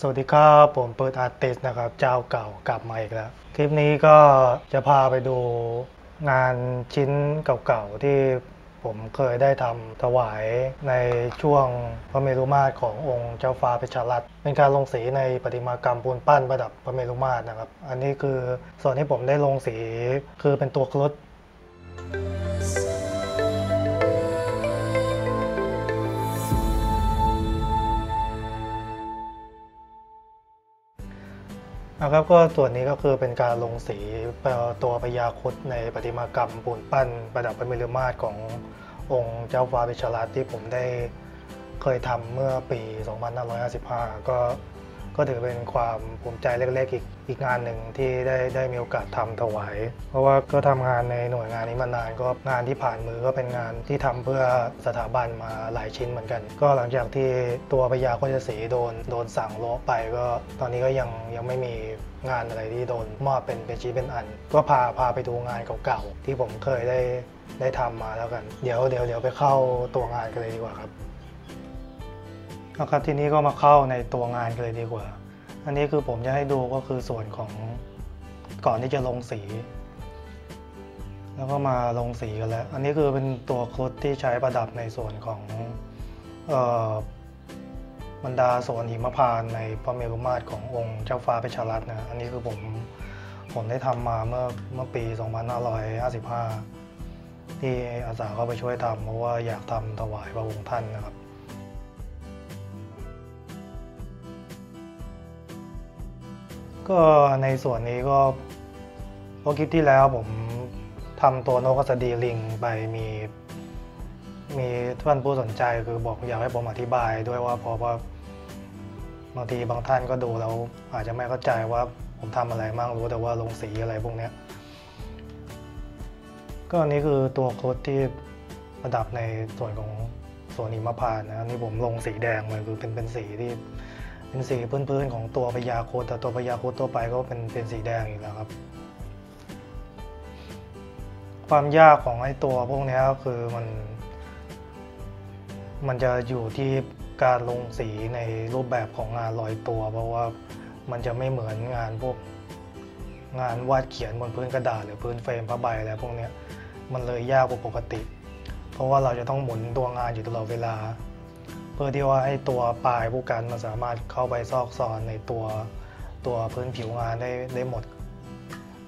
สวัสดีครับผมเปิดอาร์ติสนะครับเจ้าเก่ากลับมาอีกแล้ว คลิปนี้ก็จะพาไปดูงานชิ้นเก่าๆ ที่ผมเคยได้ทำถวายในช่วงพระเมรุมาตรขององค์เจ้าฟ้าเพชรรัตน์เป็นการลงสีในประติมากรรมปูนปั้นประดับพระเมรุมาตรนะครับ อันนี้คือส่วนที่ผมได้ลงสีคือเป็นตัวครุฑ นะครับก็ส่วนนี้ก็คือเป็นการลงสีตัวพยาครุดในประติมากรรมปูนปั้นประดับพระมิลมาตรขององค์เจ้าฟ้าวิชรัตที่ผมได้เคยทำเมื่อปี 2555 ก็ ก็ถือเป็นความภูมิใจเล็กๆอีกอีกงานหนึ่งที่ได้ได้มีโอกาสทำถวาย เพราะว่าก็ทำงานในหน่วยงานนี้มานานก็งานที่ผ่านมือก็เป็นงานที่ทำเพื่อสถาบันมาหลายชิ้นเหมือนกัน ก็หลังจากที่ตัวพญาโคจสีโดนโดนสั่งละไปก็ตอนนี้ก็ยังยังไม่มีงานอะไรที่โดนมอบเป็นเป็นชิ้นเป็นอัน ก็พาพาไปดูงานเก่าๆที่ผมเคยได้ได้ทำมาแล้วกัน เดี๋ยวเดี๋ยวเดี๋ยวไปเข้าตัวงานกันเลยดีกว่าครับ นะครับทีนี้ก็มาเข้าในตัวงานกันเลยดีกว่า อันนี้คือผมจะให้ดูก็คือส่วนของก่อนที่จะลงสี แล้วก็มาลงสีกันแล้ว อันนี้คือเป็นตัวครุฑที่ใช้ประดับในส่วนของเอ่อบรรดาโซนหิมพานต์ในพระเมรุมาตรขององค์เจ้าฟ้าเพชรรัตน์นะ อันนี้คือผมผมได้ทำมาเมื่อเมื่อปี 2555 ที่อาสาเข้าไปช่วยทำเพราะว่าอยากทำถวายพระองค์ท่านนะครับ ก็ในส่วนนี้ก็เพราะคลิปที่แล้วผมทำตัวนกกระสดีลิงไปมี มีท่านผู้สนใจคือบอกอยากให้ผมอธิบายด้วยว่าเพราะว่าบางทีบางท่านก็ดูแล้วอาจจะไม่เข้าใจว่าผมทำอะไรมั่งรู้แต่ว่าลงสีอะไรพวกเนี้ยก็อันนี้คือตัวโค้ดที่ประดับในส่วนของส่วนหิมพานต์นะอันนี้ผมลงสีแดงเลยคือเป็นเป็นสีที่ เป็นสีพื้นๆของตัวพญาโคตแต่ตัวพญาโคตตัวไปก็เป็นเป็นสีแดงอยู่แล้วครับ ความยากของไอ้ตัวพวกนี้ก็คือมัน มันจะอยู่ที่การลงสีในรูปแบบของงานลอยตัว เพราะว่ามันจะไม่เหมือนงานพวกงานวาดเขียนบนพื้นกระดาษ หรือพื้นเฟรมผ้าใบอะไรพวกนี้มันเลยยากกว่าปกติ เพราะว่าเราจะต้องหมุนตัวงานอยู่ตลอดเวลา พื่อที่ว่าให้ตัวปลายผู้กันมันสามารถเข้าไปซอกซอนในตัวตัวพื้นผิวงานได้ได้หมด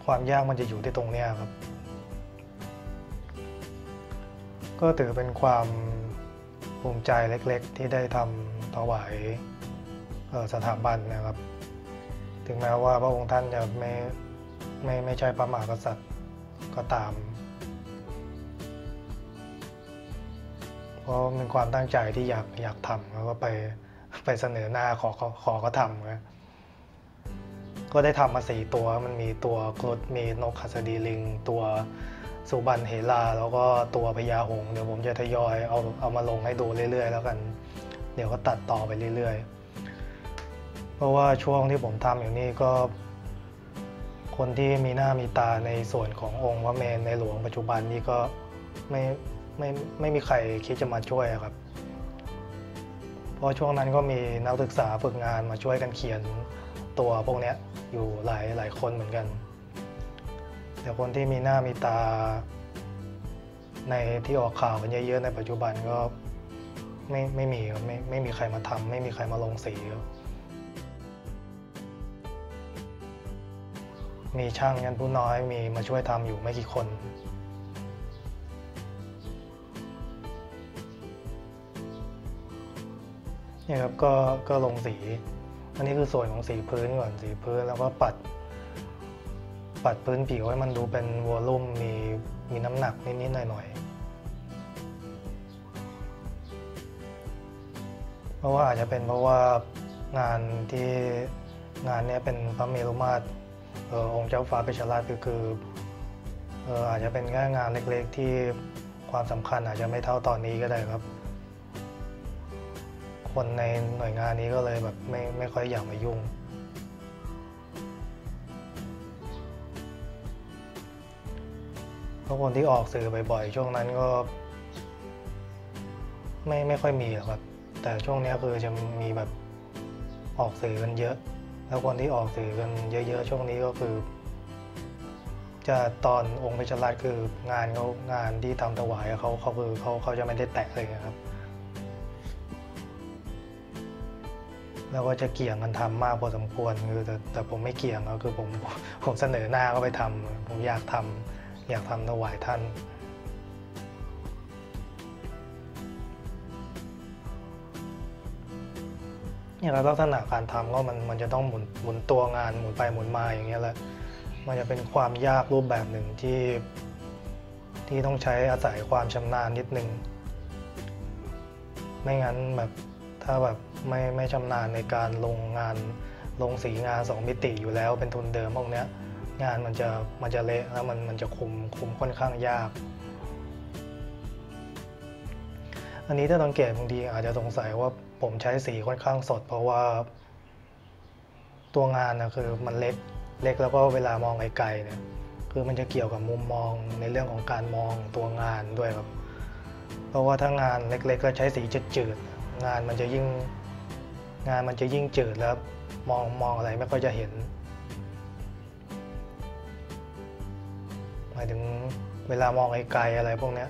ความยากมันจะอยู่ที่ตรงเนี้ยครับ ก็ถือเป็นความภูมิใจเล็กๆ ที่ได้ทำถวายสถาบันนะครับ ถึงแม้ว่าพระองค์ท่านจะไม่ไม่ไม่ใช่พระมหากษัตริย์ก็ตาม เพราะมันความตั้งใจที่อยากอยากทำแล้วก็ไปไปเสนอหน้าขอขอขอก็ทำนะก็ได้ทำมาสี่ตัวมันมีตัวกรดมีนกขัสดีลิง ตัวสุบันเฮลา แล้วก็ตัวพญาหงส์เดี๋ยวผมจะทยอยเอาเอามาลงให้ดูเรื่อย ๆ แล้วกัน เดี๋ยวก็ตัดต่อไปเรื่อย ๆ เพราะว่าช่วงที่ผมทำอยู่นี่ก็ คนที่มีหน้ามีตาในส่วนขององค์พระเมนในหลวงปัจจุบันนี่ก็ไม่ ไม่ไม่มีใครคิดจะมาช่วยครับ เพราะช่วงนั้นก็มีนักศึกษาฝึกงานมาช่วยกันเขียนตัวพวกเนี้ยอยู่หลายหลายคนเหมือนกัน แต่คนที่มีหน้ามีตา ในที่ออกข่าวกันเยอะๆในปัจจุบันก็ไม่ไม่มีครับไม่ไม่มีใครมาทำไม่มีใครมาลงสีครับมีช่างยันผู้น้อยมีมาช่วยทำอยู่ไม่กี่คน เนี่ยครับก็ก็ลงสี อันนี้คือส่วนของสีพื้นก่อนสีพื้นแล้วก็ปัด ปัดพื้นผิวให้มันดูเป็นวอลลุ่มมีมีน้ำหนักนิดๆหน่อยๆเพราะว่าอาจจะเป็นเพราะว่างานที่งานนี้เป็นพระเมรุมาตรออองค์เจ้าฟ้าเพชราชคือคืออออาจจะเป็นแค่งานเล็กๆที่ความสำคัญอาจจะไม่เท่าตอนนี้ก็ได้ครับ คนในหน่วยงานนี้ก็เลยแบบไม่ไม่ค่อยอยากมายุ่ง เพราะคนที่ออกสื่อบ่อยๆ ช่วงนั้นก็ ไม่ไม่ค่อยมีครับ แต่ช่วงนี้คือจะมีแบบออกสื่อกันเยอะ แล้วคนที่ออกสื่อกันเยอะๆ ช่วงนี้ก็คือ จะตอนองค์เพชรราชคืองานเขางานที่ทำถวายเขาเขาคือเขาเขาจะไม่ได้แตะเลยครับ แล้วก็จะเกี่ยงกันทำมากพอสมควรคือแต่แต่ผมไม่เกี่ยงก็คือผมผมเสนอหน้าก็ไปทำผมอยากทำอยากทำถวายท่านอย่างลักษณะการทำก็มันมันจะต้องหมุนหมุนตัวงานหมุนไปหมุนมาอย่างเงี้ยแหละมันจะเป็นความยากรูปแบบหนึ่งที่ ที่ต้องใช้อาศัยความชำนาญนิดนึง ไม่งั้นแบบถ้าแบบ ไม่ไม่ชำนาญในการลงงานลงสีงานสองมิติอยู่แล้วเป็นทุนเดิมพวกเนี้ยงานมันจะมันจะเละแล้วมันมันจะคุมคุมค่อนข้างยาก อันนี้ถ้าสังเกตบางทีอาจจะสงสัยว่าผมใช้สีค่อนข้างสด เพราะว่าตัวงานนะคือมันเล็กเล็กแล้วก็เวลามองไกลๆเนี่ยคือมันจะเกี่ยวกับมุมมองในเรื่องของการมองตัวงานด้วยครับ เพราะว่าถ้างานเล็กๆแล้วใช้สีจืดๆงานมันจะยิ่ง งานมันจะยิ่งจืดแล้วมองมองอะไรไม่ค่อยจะเห็น หมายถึงเวลามองไกลๆอะไรพวกนี้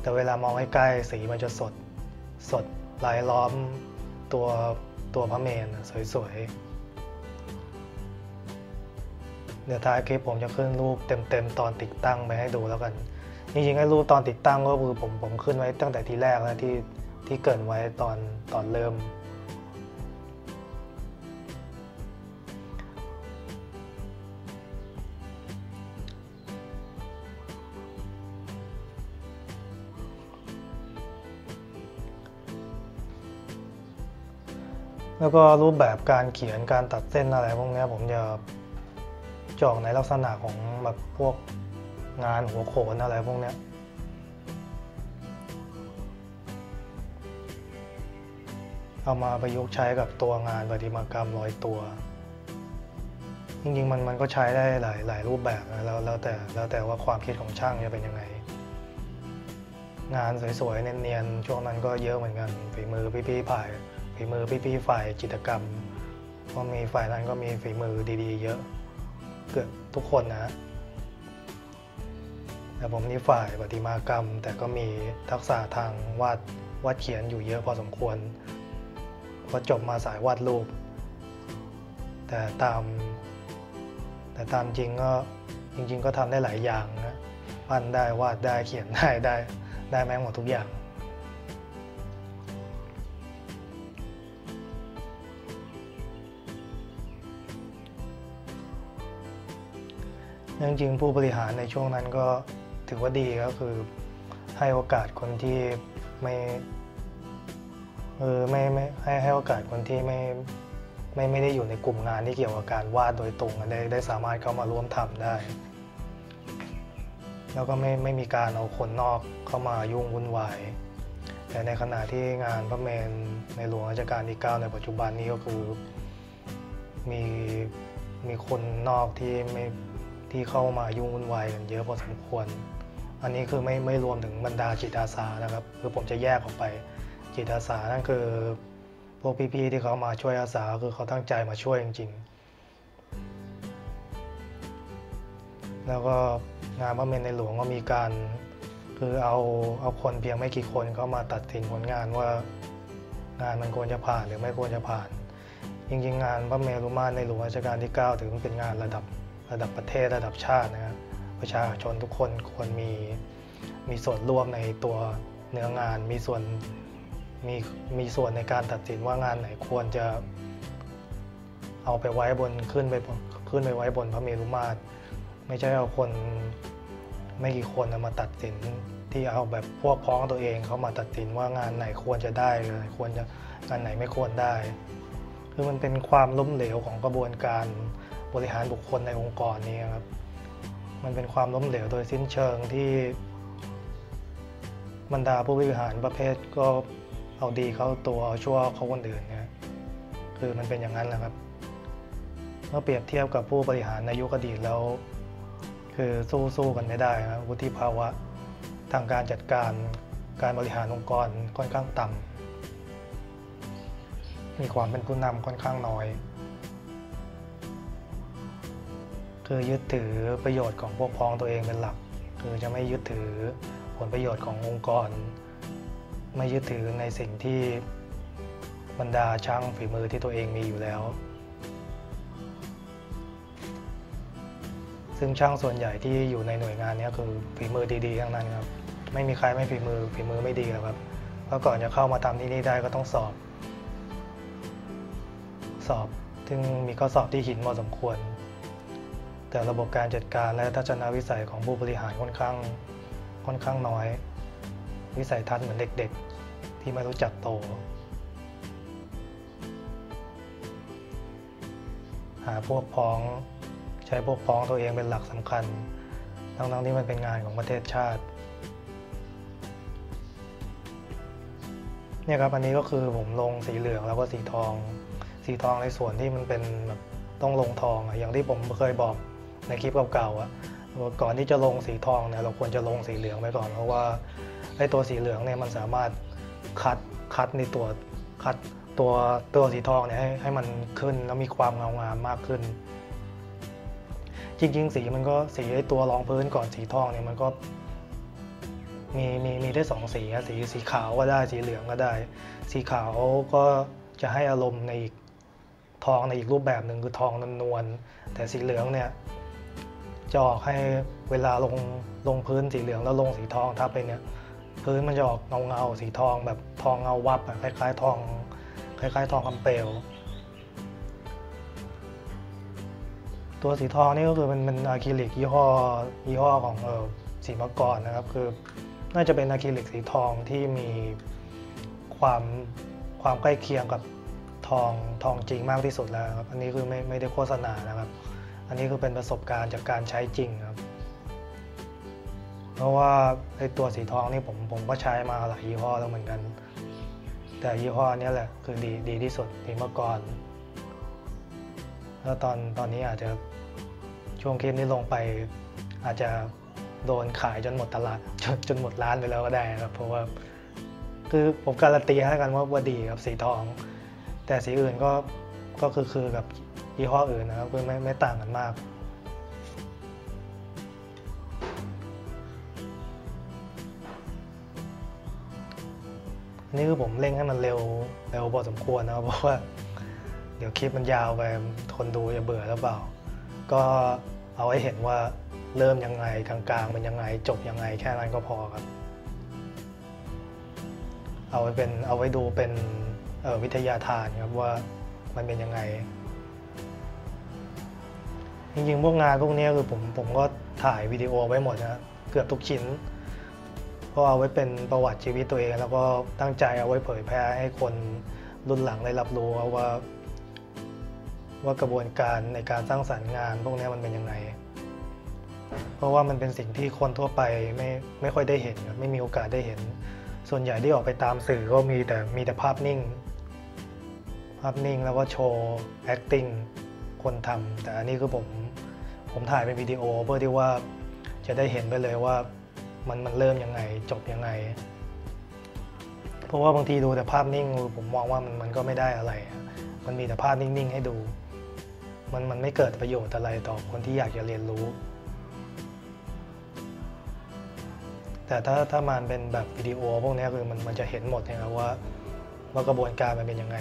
แต่เวลามองใกล้ๆสีมันจะสดสดลายล้อมตัวตัวพระเมนสวยๆ เดี๋ยวท้ายคลิปผมจะขึ้นรูปเต็มๆ ตอนติดตั้งไปให้ดูแล้วกัน จริงๆไอ้รูปตอนติดตั้งก็คือผมผมขึ้นไว้ตั้งแต่ทีแรกแล้วที่ที่เกรินไว้ตอนตอนเริ่ม แล้วก็รูปแบบการเขียนการตัดเส้นอะไรพวกนี้ผมจะจอกในลักษณะของแบบพวกงานหัวโขนอะไรพวกนี้เอามาประยุกต์ใช้กับตัวงานประติมากรรมร้อยตัว จริงๆมันมันก็ใช้ได้หลายหลายรูปแบบนะแล้วแล้วแต่แล้วแต่ว่าความคิดของช่างจะเป็นยังไง งานสวยๆเนียนๆช่วงนั้นก็เยอะเหมือนกันฝีมือพี่ๆผ่าย ฝีมือพี่ๆฝ่ายจิตรกรรม ก็มีฝ่ายนั้นก็มีฝีมือดีๆ เยอะเกือบทุกคนนะ แต่ผมนี่ฝ่ายประติมากรรม แต่ก็มีทักษะทางวาดวาดเขียนอยู่เยอะพอสมควรพราะจบมาสายวาดรูป แต่ตาม แต่ตามจริงก็จริง ๆ ก็ทำได้หลายอย่างนะปั้นได้วาดได้เขียนได้ได้ได้แม้งหมดทุกอย่าง จริงๆผู้บริหารในช่วงนั้นก็ถือว่าดีก็คือให้โอกาสคนที่ไม่เออไม่ไม่ให้ให้โอกาสคนที่ไม่ไม่ไม่ได้อยู่ในกลุ่มงานที่เกี่ยวกับการวาดโดยตรงได้ได้สามารถเข้ามาร่วมทำได้ แล้วก็ไม่ไม่มีการเอาคนนอกเข้ามายุ่งวุ่นวายแต่ในขณะที่งานพระเมนในหลวงรัชกาลที่ 9 ในปัจจุบันนี้ก็คือมีมีคนนอกที่ไม่ ที่เข้ามายุ่งวุ่นวายกันเยอะพอสมควร อันนี้คือไม่ไม่รวมถึงบรรดาจิตอาสานะครับ คือผมจะแยกออกไป จิตอาสานั่นคือพวกพี่ๆที่เขามาช่วยอาสาคือเขาตั้งใจมาช่วยจริง ๆ แล้วก็งานพระเมนในหลวงก็มีการคือเอาเอาคนเพียงไม่กี่คนเข้ามาตัดสินผลงานว่างานมันควรจะผ่านหรือไม่ควรจะผ่าน จริงๆ งานพระเมรุมาตรในหลวงรัชกาลที่ 9 ถือว่าเป็นงานระดับ ระดับประเทศระดับชาตินะครับประชาชนทุกคนควรมีมีส่วนร่วมในตัวเนื้องาน มีส่วนมีมีส่วนในการตัดสินว่างานไหนควรจะ เอาไปไว้บนขึ้นไปบนขึ้นไปไว้บนพระเมรุมาตร ไม่ใช่เอาคนไม่กี่คนมาตัดสินที่เอาแบบพวกพ้องตัวเองเขามาตัดสินว่างานไหนควรจะได้เลยควรจะงานไหนไม่ควรได้ คือมันเป็นความล้มเหลวของกระบวนการ บริหารบุคคลในองค์กรนี้ครับ มันเป็นความล้มเหลวโดยสิ้นเชิงที่บรรดาผู้บริหารประเภทก็เอาดีเข้าตัวเอาชั่วเขาคนอื่นนะคือมันเป็นอย่างนั้นแหละครับ เมื่อเปรียบเทียบกับผู้บริหารในยุคอดีตแล้ว คือสู้สู้กันไม่ได้นะวุฒิภาวะทางการจัดการการบริหารองค์กรค่อนข้างต่ำมีความเป็นผู้นำค่อนข้างน้อย คือยึดถือประโยชน์ของพวกพ้องตัวเองเป็นหลัก คือจะไม่ยึดถือผลประโยชน์ขององค์กร ไม่ยึดถือในสิ่งที่บรรดาช่างฝีมือที่ตัวเองมีอยู่แล้ว ซึ่งช่างส่วนใหญ่ที่อยู่ในหน่วยงานนี้คือฝีมือดีๆทั้งนั้นครับ ไม่มีใครไม่ฝีมือฝีมือไม่ดีหรอกครับเพราะก่อนจะเข้ามาทำที่นี่ได้ก็ต้องสอบ สอบ ซึ่งมีข้อสอบที่หินพอสมควร แต่ระบบการจัดการและทัศนวิสัยของผู้บริหารค่อนข้างค่อนข้างน้อย วิสัยทัศน์เหมือนเด็กๆ ที่ไม่รู้จักโต หาพวกพ้องใช้พวกพ้องตัวเองเป็นหลักสำคัญ ทั้งๆที่มันเป็นงานของประเทศชาติเนี่ยครับอันนี้ก็คือผมลงสีเหลืองแล้วก็สีทอง สีทองในส่วนที่มันเป็นแบบต้องลงทองอะอย่างที่ผมเคยบอก ในคลิปเก่าๆอะก่อนที่จะลงสีทองเนี่ยเราควรจะลงสีเหลืองไปก่อนเพราะว่าไอ้ตัวสีเหลืองเนี่ยมันสามารถคัดคัดในตัวคัดตัวตัวสีทองเนี่ยให้ให้มันขึ้นแล้วมีความเงางามมากขึ้น จริงๆ สีมันก็สีไอ้ตัวรองพื้นก่อนสีทองเนี่ยมันก็มีมีมีได้สองสีสีสีขาวก็ได้สีเหลืองก็ได้ สีขาวก็จะให้อารมณ์ในอีกทองในอีกรูปแบบหนึ่งคือทองนวลๆแต่สีเหลืองเนี่ย จะออกให้เวลาลงลงพื้นสีเหลืองแล้วลงสีทองทับไปเนี่ยพื้นมันจะออกเงาเงาสีทองแบบทองเงาวับคล้ายๆทองคล้ายๆ ทองคำเปลว ตัวสีทองนี่ก็คือมันเป็นอะคริลิกยี่ห้อยี่ห้อของเออสีมะกรนะครับ คือน่าจะเป็นอะคริลิกสีทองที่มีความความใกล้เคียงกับทองทองจริงมากที่สุดแล้วครับ อันนี้คือไม่ไม่ได้โฆษณานะครับ อันนี้คือเป็นประสบการณ์จากการใช้จริงครับ เพราะว่าไอตัวสีทองนี่ผมผมก็ใช้มาหลายยี่ห้อแล้วเหมือนกัน แต่ยี่ห้อนี้แหละคือดีดีที่สุดสีมะกรแล้วตอนตอนนี้อาจจะช่วงคลิปนี้ลงไปอาจจะโดนขายจนหมดตลาดจนจนหมดร้านไปแล้วก็ได้ครับ เพราะว่าคือผมการันตีให้กันว่าว่าดีครับสีทอง แต่สีอื่นก็ก็คือคือกับ ยี่ห้ออื่นนะครับคือไม่ไม่ต่างกันมากนนี้คือผมเร่งให้มันเร็วเร็วพอสมควรนะครับเพราะว่าเดี๋ยวคลิปมันยาวไปคนดูจะเบื่อหรือเปล่า ก็เอาให้เห็นว่าเริ่มยังไงกลางๆเป็นยังไงจบยังไงแค่นั้นก็พอครับ เอาไว้เป็นเอาไว้ดูเป็นวิทยาทานครับว่ามันเป็นยังไง จริงๆ พวกงานพวกนี้คือผมผมก็ถ่ายวิดีโอไว้หมดนะเกือบทุกชิ้น ก็เอาไว้เป็นประวัติชีวิตตัวเอง แล้วก็ตั้งใจเอาไว้เผยแพร่ให้คนรุ่นหลังได้รับรู้ว่าว่ากระบวนการในการสร้างสรรค์งาน พวกนี้มันเป็นยังไง เพราะว่ามันเป็นสิ่งที่คนทั่วไปไม่ไม่ค่อยได้เห็น ไม่มีโอกาสได้เห็น ส่วนใหญ่ที่ออกไปตามสื่อก็มีแต่มีแต่ภาพนิ่ง ภาพนิ่งแล้วก็โชว์ acting คนทำแต่อันนี้คือผมผมถ่ายเป็นวิดีโอเพื่อที่ว่าจะได้เห็นไปเลยว่ามันมันเริ่มยังไงจบยังไง เพราะว่าบางทีดูแต่ภาพนิ่งผมมองว่ามันมันก็ไม่ได้อะไร มันมีแต่ภาพนิ่งๆ ให้ดู มันมันไม่เกิดประโยชน์อะไรต่อคนที่อยากจะเรียนรู้ แต่ถ้าถ้ามันเป็นแบบวิดีโอพวกนี้คือมันมันจะเห็นหมดนะครับว่าว่ากระบวนการมันเป็นยังไง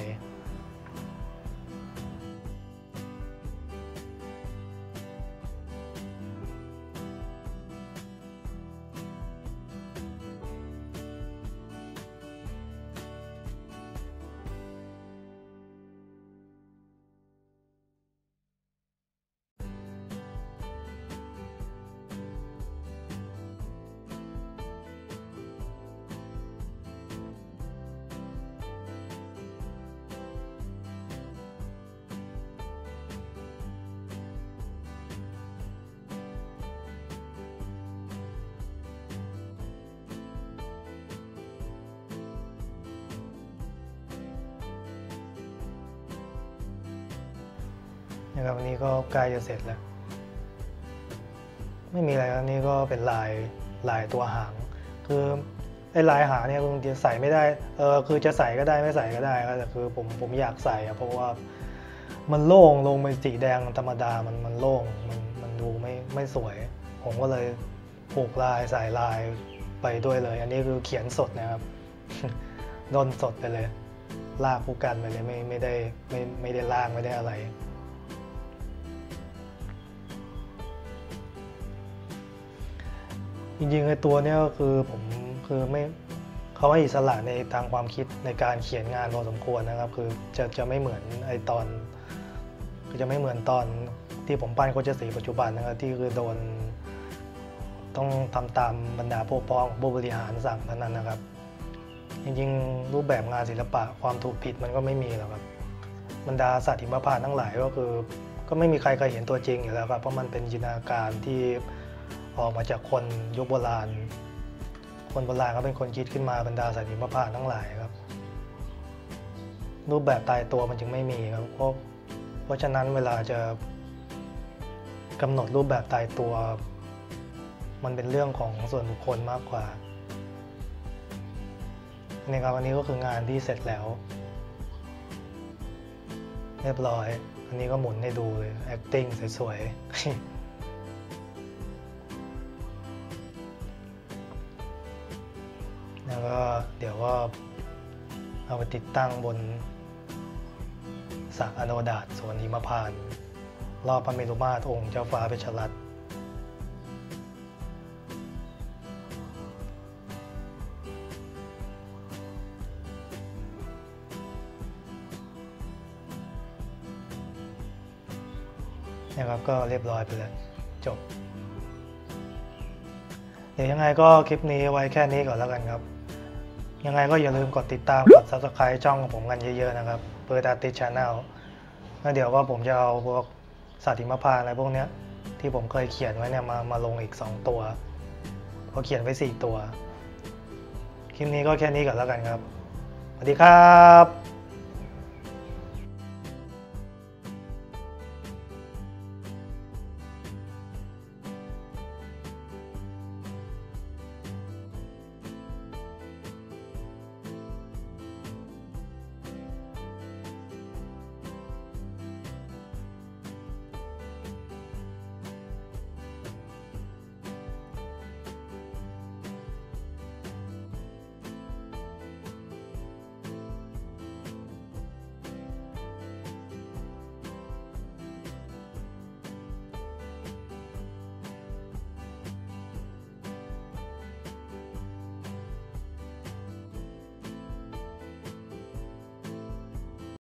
นะครับวันนี้ก็ใกล้จะเสร็จแล้ว ไม่มีอะไรครับนี่ก็เป็นลายลายตัวหาง คือไอ้ลายหางเนี่ยบางทีใส่ไม่ได้เออคือจะใส่ก็ได้ไม่ใส่ก็ได้แต่คือผมผมอยากใส่อะเพราะว่ามันโล่งลงเป็นสีแดงธรรมดามันมันโล่งมันมันดูไม่ไม่สวย ผมก็เลยผูกลายใส่ลายไปด้วยเลย อันนี้คือเขียนสดนะครับโดนสดไปเลย ลากผู้กันไปเลยไม่ไม่ได้ไม่ไม่ได้ลากไม่ได้อะไร จริงๆไอ้ตัวเนี้ยก็คือผมคือไม่เขาให้อิสระในทางความคิดในการเขียนงานพอสมควรนะครับ คือจะจะไม่เหมือนไอตอนคือจะไม่เหมือนตอนที่ผมปั้นโคชสีปัจจุบันนะครับที่คือโดน ต้องทำตามบรรดาผู้พ้องผู้บริหารสั่งเท่านั้นนะครับ จริงๆ รูปแบบงานศิลปะความถูกผิดมันก็ไม่มีหรอกครับบรรดาสัตว์หิมพานต์ทั้งหลายก็คือ ก็ไม่มีใครเคยเห็นตัวจริงอยู่แล้วครับเพราะมันเป็นจินตนาการที่ ออกมาจากคนยุคโบราณ คนโบราณเขาเป็นคนคิดขึ้นมาบรรดาสัตว์หิมพานต์ทั้งหลายครับ รูปแบบตายตัวมันจึงไม่มีครับเพราะเพราะฉะนั้นเวลาจะกำหนดรูปแบบตายตัว มันเป็นเรื่องของส่วนบุคคลมากกว่านี่ครับอันนี้ก็คืองานที่เสร็จแล้ว เรียบร้อย อันนี้ก็หมุนให้ดูเลย acting สวยๆ แล้วก็เดี๋ยวก็เอาไปติดตั้งบนสระอโนดาตสวนหิมพานต์รอบพระเมรุมาตรองค์เจ้าฟ้าเพชรรัตน์นะครับก็เรียบร้อยไปแล้วจบ เดี๋ยวยังไงก็คลิปนี้ไว้แค่นี้ก่อนแล้วกันครับ ยังไงก็อย่าลืมกดติดตาม กด subscribe ช่องของผมกันเยอะๆนะครับเปิดอาร์ติชแนลแล้วเดี๋ยวก็ผมจะเอาพวกสัตว์หิมพานอะไรพวกเนี้ยที่ผมเคยเขียนไว้เนี่ยมามาลงอีก 2 ตัวเพราะเขียนไว้ 4 ตัว คลิปนี้ก็แค่นี้ก่อนแล้วกันครับ สวัสดีครับ